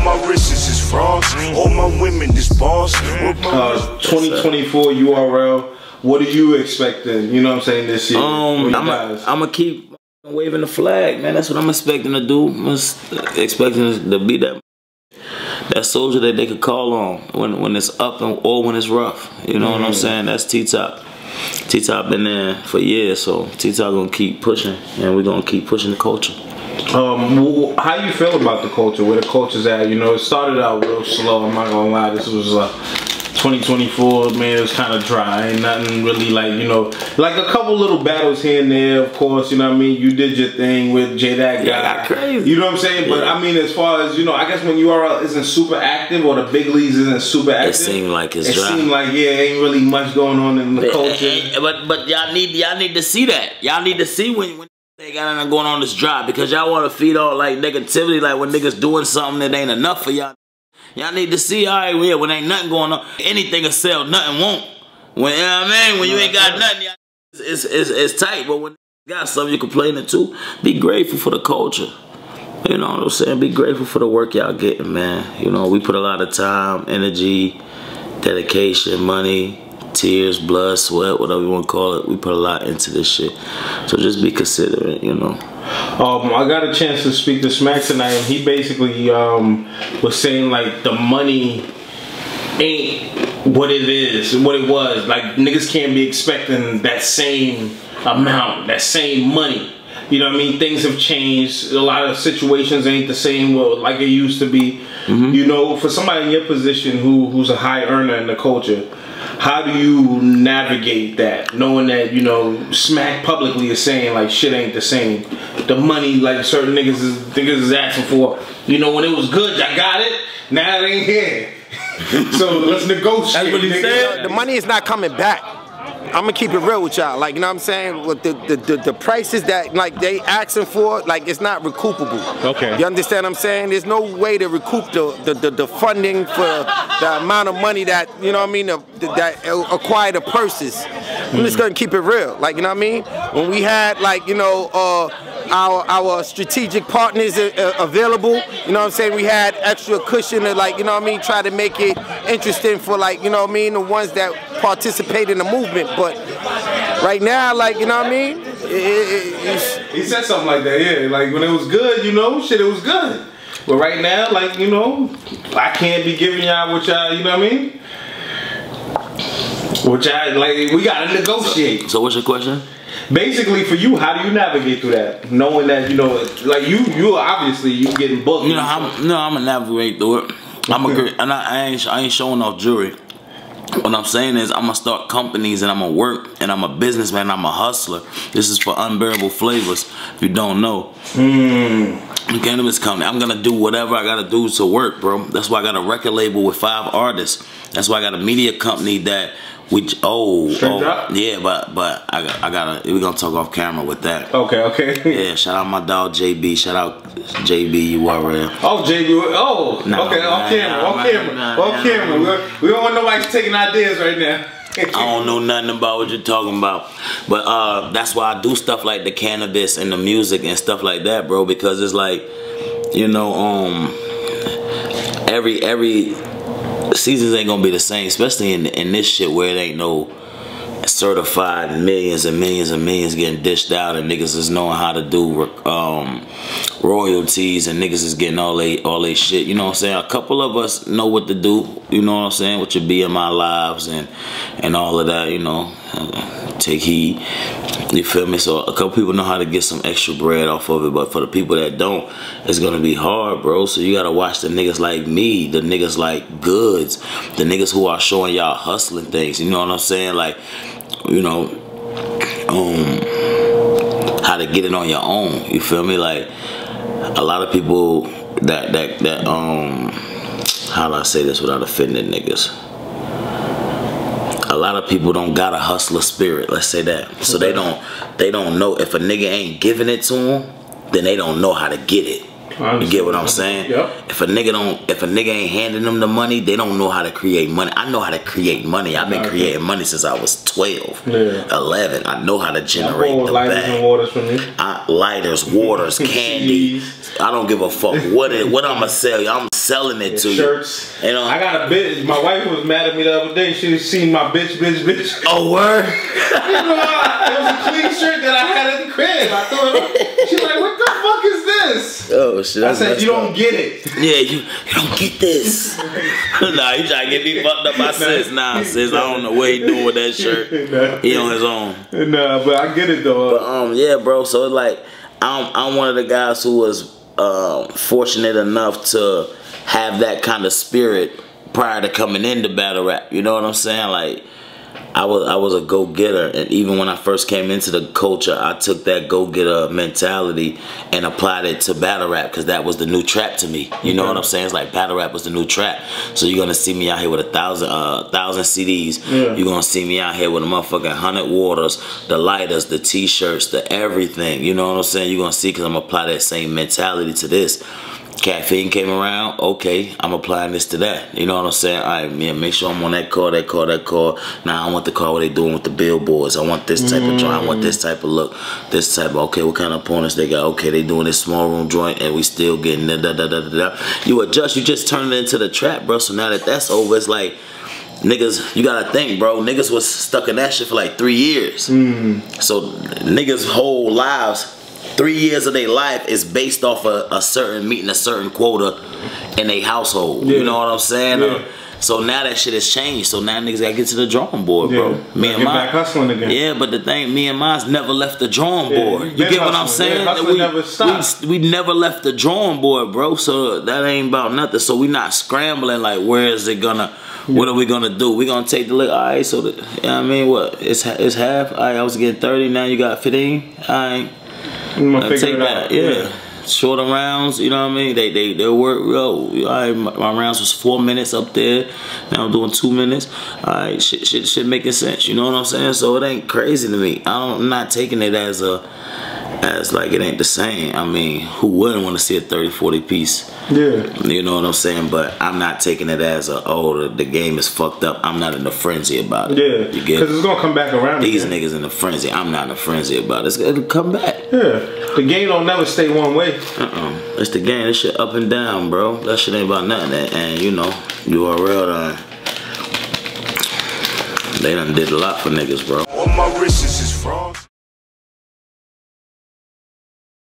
On my wrists is frost. All my women is boss. Uh, 2024 URL. What are you expecting? You know what I'm saying this year? Um, I'm gonna keep waving the flag, man. That's what I'm expecting to do. I'm expecting to be that that soldier that they could call on when when it's up and or when it's rough. You know mm what I'm mm-hmm. saying? That's T Top. T Top been there for years, so T Top gonna keep pushing, and we're gonna keep pushing the culture. Um, how you feel about the culture? Where the culture's at? You know, it started out real slow. I'm not gonna lie. This was uh, 2024, man, it was kind of dry. Nothing really like, you know, like a couple little battles here and there, of course, you know what I mean? You did your thing with J That Guy. Yeah, crazy. You know what I'm saying? Yeah. But I mean, as far as, you know, I guess when URL isn't super active or the big leagues isn't super active. It seemed like it's it dry. It seemed like, yeah, ain't really much going on in the culture. But but y'all need y'all need to see that. Y'all need to see when, when they got nothing going on this drive because y'all want to feed all like negativity, like when niggas doing something that ain't enough for y'all. Y'all need to see, all right, yeah, when ain't nothing going on, anything will sell, nothing won't. When, you know what I mean? When you ain't got nothing, it's, it's, it's tight, but when you got something you complaining to, be grateful for the culture. You know what I'm saying? Be grateful for the work y'all getting, man. You know, we put a lot of time, energy, dedication, money, tears, blood, sweat, whatever you want to call it. We put a lot into this shit. So just be considerate, you know. Um, I got a chance to speak to Smack tonight, and he basically um, was saying like the money ain't what it is, what it was. Like niggas can't be expecting that same amount, that same money. You know what I mean? Things have changed. A lot of situations ain't the same like it used to be. Mm -hmm. You know, for somebody in your position who who's a high earner in the culture, how do you navigate that? Knowing that you know smack publicly is saying like shit ain't the same. The money like certain niggas is niggas is asking for. You know when it was good I got it. Now it ain't here. So let's negotiate That's what he said. the money is not coming back I'm gonna keep it real with y'all. Like, you know what I'm saying? With the, the, the, the, prices that like they asking for, like it's not recoupable. Okay. You understand what I'm saying? There's no way to recoup the, the, the, the funding for the amount of money that, you know what I mean, the, that acquired the purses. I'm just gonna keep it real. Like, you know what I mean? When we had like, you know, uh, our our strategic partners uh, available. You know what I'm saying? We had extra cushion to like, you know what I mean, try to make it interesting for like, you know what I mean, the ones that participate in the movement. But right now, like, you know what I mean? It, it, he said something like that, yeah. Like when it was good, you know, shit, it was good. But right now, like, you know, I can't be giving y'all what y'all, you know what I mean? Which I like we gotta negotiate. So, so what's your question? basically for you, how do you navigate through that? Knowing that you know, like you, you obviously you getting booked. You know, I'm no, I'm gonna navigate through it. I'm a and I, I ain't I ain't showing off jewelry. What I'm saying is I'm gonna start companies and I'm gonna work and I'm a businessman, I'm a hustler. This is for unbearable flavors. If you don't know. Mm. Cannabis company. I'm gonna do whatever I gotta do to work, bro. That's why I got a record label with five artists. That's why I got a media company that which oh, oh yeah, but but I got I gotta we gonna talk off camera with that. Okay, okay. yeah, shout out my dog JB. Shout out JB URL. Oh JB. Oh, nah, okay. Nah, off camera. Nah, off camera. off camera. We don't want nobody taking ideas right now. I don't know nothing about what you're talking about. But uh, that's why I do stuff like the cannabis and the music and stuff like that, bro, because it's like, you know, um every every seasons ain't gonna be the same, especially in in this shit where it ain't no certified millions and millions and millions getting dished out and niggas is knowing how to do um, royalties and niggas is getting all they all they shit. You know what I'm saying? A couple of us know what to do. You know what I'm saying? With your BMI lives and and all of that. You know, take heed. You feel me? So a couple people know how to get some extra bread off of it, but for the people that don't, it's gonna be hard, bro. So you gotta watch the niggas like me, the niggas like Goodz, the niggas who are showing y'all hustling things. You know what I'm saying? Like, you know, um, how to get it on your own. You feel me? Like a lot of people that that that um, how do I say this without offending niggas? a lot of people don't got a hustler spirit. Let's say that. So they don't they don't know if a nigga ain't giving it to them, then they don't know how to get it. You get what I'm saying? Yep. If a nigga don't, if a nigga ain't handing them the money, they don't know how to create money. I know how to create money. I've been Okay. creating money since I was 12, Yeah. 11. I know how to generate the lighters and bag. waters from you. I, lighters, waters, candy. I don't give a fuck what it, what I'ma sell you. I'm selling it to you. Shirts. You know. I got a bitch. My wife was mad at me the other day. She seen my bitch, bitch, bitch. oh word. You know, it was a clean shirt that I had at the crib. I thought, she's like, what the fuck is Oh shit. I said, you don't up. get it. Yeah, you, you don't get this. nah, you trying to get me fucked up by sis. Nah, sis, I don't know what he doing with that shirt. He on his own. Nah, but I get it though. But um, yeah, bro. So it's like I'm I'm one of the guys who was um fortunate enough to have that kind of spirit prior to coming into battle rap. You know what I'm saying? Like I was I was a go getter, and even when I first came into the culture, I took that go getter mentality and applied it to battle rap because that was the new trap to me. You know what I'm saying? It's like battle rap was the new trap. So you're gonna see me out here with a thousand uh thousand CDs. Yeah. You're gonna see me out here with a motherfucking hundred waters, the lighters, the t-shirts, the everything. You know what I'm saying? You're gonna see because I'm apply that same mentality to this. Caffeine came around, okay, I'm applying this to that. You know what I'm saying? All right, man, make sure I'm on that car, that car, that car. Now I want the car what they doing with the billboards. I want this type of joint. I want this mm. type of look. This type of, okay, what kind of opponents they got? Okay, they doing this small room joint and we still getting da da da da da. da. You adjust, you just turn it into the trap, bro. So now that that's over, it's like, niggas, you gotta think, bro. Niggas was stuck in that shit for like three years. Mm. So niggas' whole lives, three years of their life is based off a, a certain meeting a certain quota in a household. You know what I'm saying? Yeah. Uh, so now that shit has changed. So now niggas gotta get to the drawing board, bro. Yeah. Me Get and my hustling again. Yeah, but the thing, me and mine's never left the drawing Yeah, board. you get what I'm saying? Yeah, we, never we we never left the drawing board, bro. So that ain't about nothing. So we not scrambling like where is it gonna what are we gonna do? We gonna take the look. All right, so the, you know what I mean, what it's it's half. All right, I was getting thirty. Now you got fifteen. All right, Figure take it that. out. Yeah. Shorter rounds, you know what I mean? They they they work. Yo, my, my rounds was four minutes up there. Now I'm doing two minutes. All right, shit, shit, shit, making sense. You know what I'm saying? So it ain't crazy to me. I don't, I'm not taking it as a as like it ain't the same. I mean, who wouldn't want to see a 30, 40 piece? Yeah. You know what I'm saying? But I'm not taking it as a oh the, the game is fucked up. I'm not in a frenzy about it. Yeah. you get Because it's gonna come back around. these again. niggas in a frenzy. I'm not in a frenzy about it. It's, gonna come back. Yeah. The game don't never stay one way. Uh-uh. It's the game. This shit up and down, bro. That shit ain't about nothing. And, and you know, URL done. They done did a lot for niggas, bro.